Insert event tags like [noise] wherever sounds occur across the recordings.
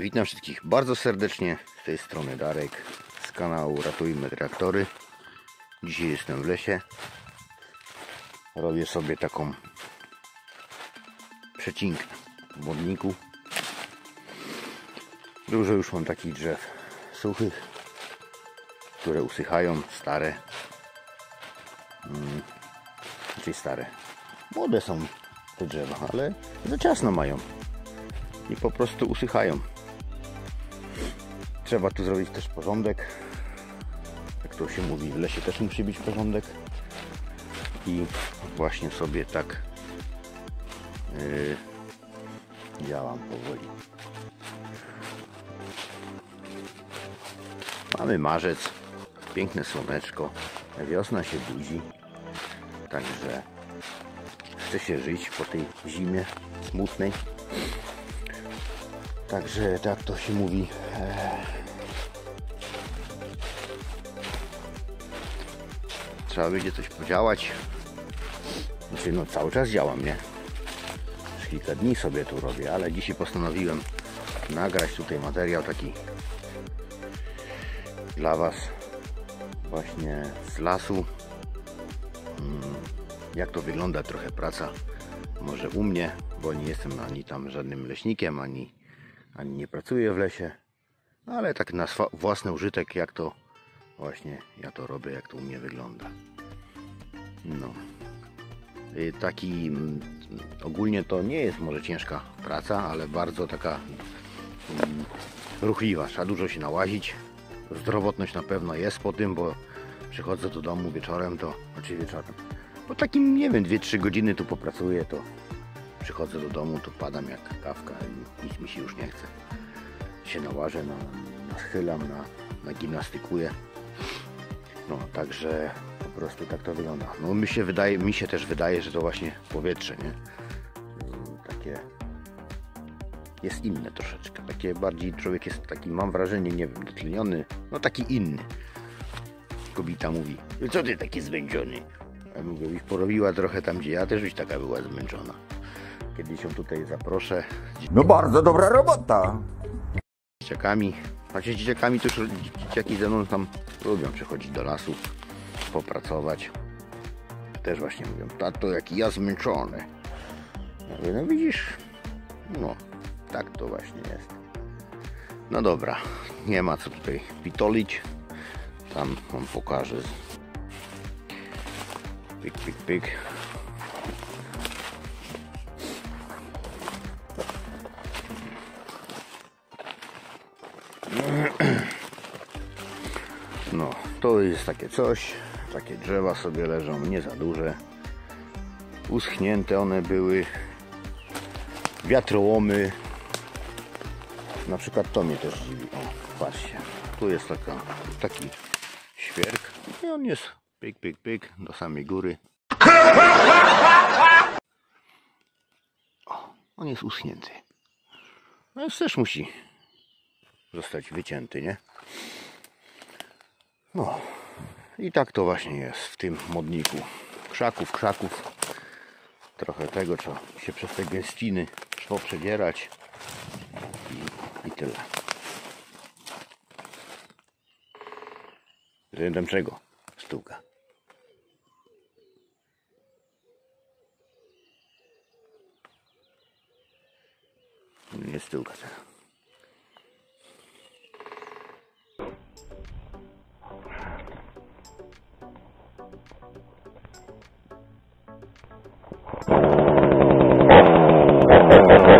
Witam wszystkich bardzo serdecznie. Z tej strony Darek z kanału Ratujmy Traktory. Dzisiaj jestem w lesie. Robię sobie taką przecinkę w wodniku. Dużo już mam takich drzew suchych, które usychają, stare. Hmm, czyli stare. Młode są te drzewa, ale za ciasno mają i po prostu usychają. Trzeba tu zrobić też porządek. Jak to się mówi, w lesie też musi być porządek. I właśnie sobie tak yy, działam powoli. Mamy marzec, piękne słoneczko, wiosna się budzi, także chce się żyć po tej zimie smutnej. Także tak to się mówi. Trzeba będzie coś podziałać. Znaczy, no cały czas działam, nie? Już kilka dni sobie tu robię, ale dzisiaj postanowiłem nagrać tutaj materiał taki dla Was właśnie z lasu. Mm, Jak to wygląda trochę praca może u mnie, bo nie jestem ani tam żadnym leśnikiem, ani, ani nie pracuję w lesie, ale tak na własny użytek, jak to właśnie ja to robię, jak to u mnie wygląda. No. Y, Taki mm, ogólnie to nie jest może ciężka praca, ale bardzo taka mm, ruchliwa. Trzeba dużo się nałazić. Zdrowotność na pewno jest po tym, bo przychodzę do domu wieczorem, to znaczy wieczorem. Po takim, nie wiem, 2-3 godziny tu popracuję, to przychodzę do domu, to padam jak kawka i nic mi się już nie chce. Się nałażę, na, naschylam, na, na gimnastykuję. No, także po prostu tak to wygląda. No mi się wydaje, mi się też wydaje, że to właśnie powietrze, nie? Takie jest inne troszeczkę. Takie bardziej człowiek jest taki, mam wrażenie, nie wiem, dotleniony, no taki inny. Kobieta mówi, co ty taki zmęczony? Ja mówię, byś porobiła trochę tam, gdzie ja też byś taka była zmęczona. Kiedyś ją tutaj zaproszę z No bardzo dobra robota. dzieciakami. Znaczy z dzieciakami to już dzieciaki ze mną tam lubią przychodzić do lasu, popracować. Też właśnie mówią, tato jaki ja zmęczony. Ja mówię, no widzisz, no tak to właśnie jest. No dobra, nie ma co tutaj pitolić. Tam wam pokażę. Pyk, pyk, pyk. To jest takie coś. Takie drzewa sobie leżą, nie za duże. Uschnięte one były. Wiatrołomy. Na przykład to mnie też dziwi. O, patrzcie. Tu jest taka, taki świerk. I on jest pyk, pyk, pyk do samej góry. O, on jest uschnięty. No więc też musi zostać wycięty, nie? No i tak to właśnie jest w tym modniku. Krzaków, krzaków. Trochę tego trzeba się przez te gęstwiny poprzedzierać i, i tyle. Względem czego? Sztuka. Nie sztuka teraz. Oh,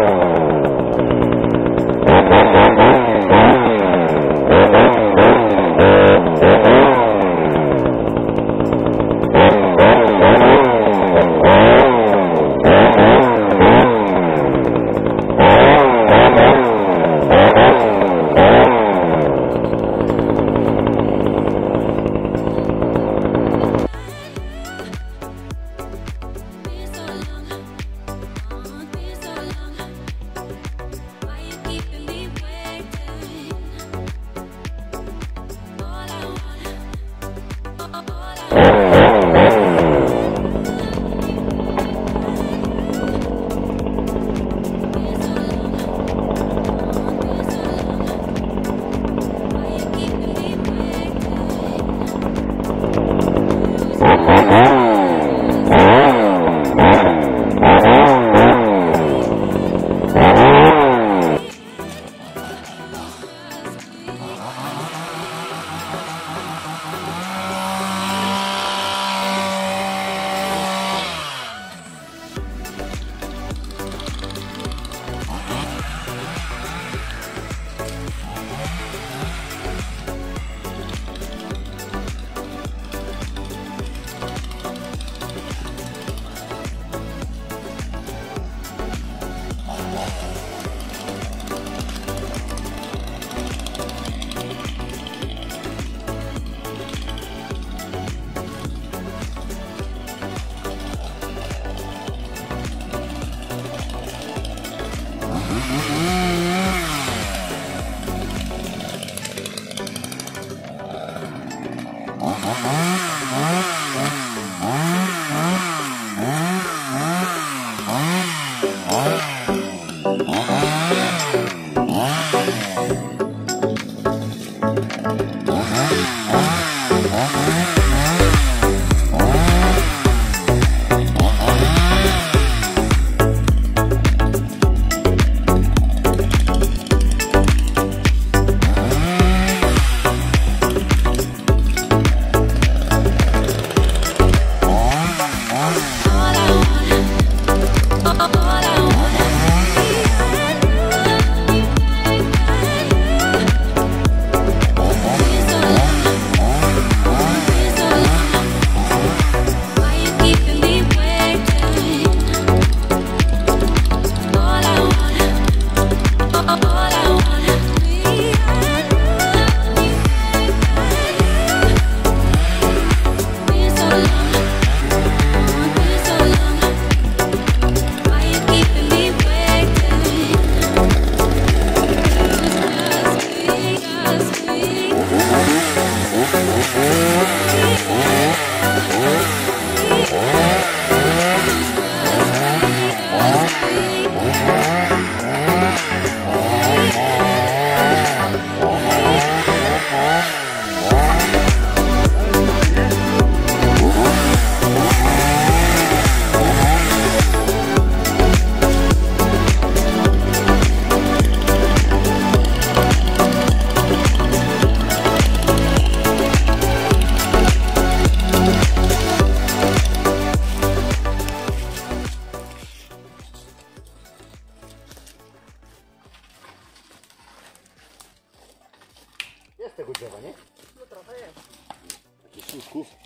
Ah. Takich słupków.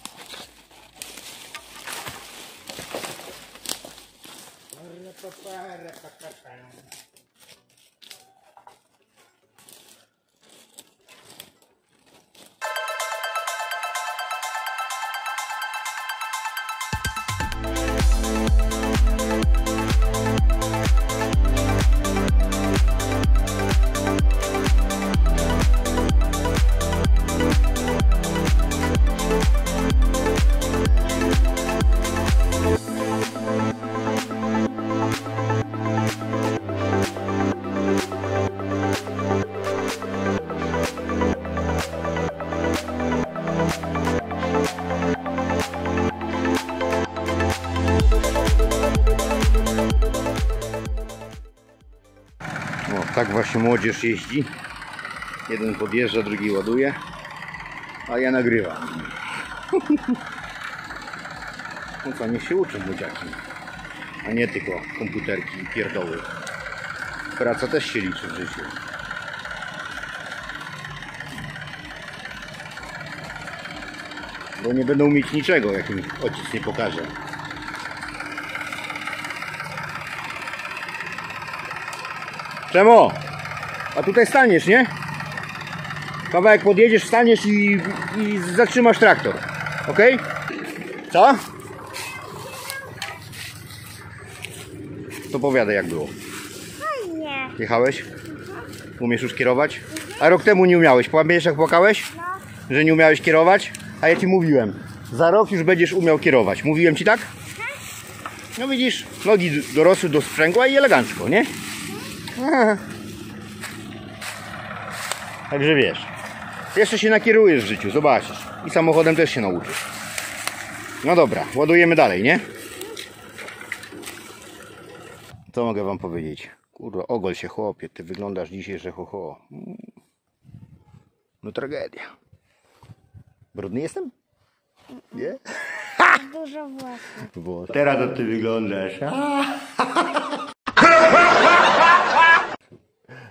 Tak właśnie młodzież jeździ. Jeden podjeżdża, drugi ładuje, a ja nagrywam. No co, niech się uczą młodziaki, a nie tylko komputerki i pierdoły. Praca też się liczy w życiu. Bo nie będą mieć niczego, jak im ojciec nie pokaże. Czemu? A tutaj staniesz, nie? Kawałek podjedziesz, staniesz i, i zatrzymasz traktor. Ok? Co? To powiadaj jak było. Fajnie. Jechałeś? Umiesz już kierować? A rok temu nie umiałeś. Pamiętasz jak płakałeś? Że nie umiałeś kierować? A ja ci mówiłem. Za rok już będziesz umiał kierować. Mówiłem ci tak? No widzisz, nogi dorosły do sprzęgła i elegancko, nie? [laughs] Także wiesz. Jeszcze się nakierujesz w życiu, zobaczysz. I samochodem też się nauczysz. No dobra, ładujemy dalej, nie? Co mogę wam powiedzieć? Kurwa, ogol się chłopie, ty wyglądasz dzisiaj, że ho, ho. No tragedia. Brudny jestem? Nie? [laughs] Dużo włosów. Bo teraz to ty wyglądasz. [laughs]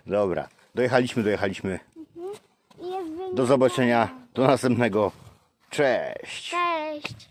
Dobra, dojechaliśmy, dojechaliśmy. Wynik. Do zobaczenia, do następnego. Cześć. Cześć.